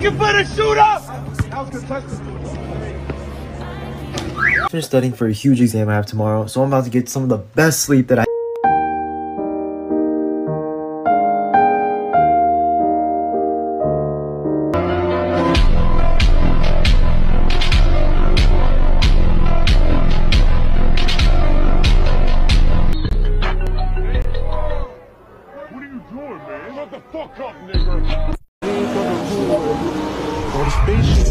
looking for the shooter! Finished studying for a huge exam I have tomorrow, so I'm about to get some of the best sleep that I Shut the fuck up, nigga! speech, you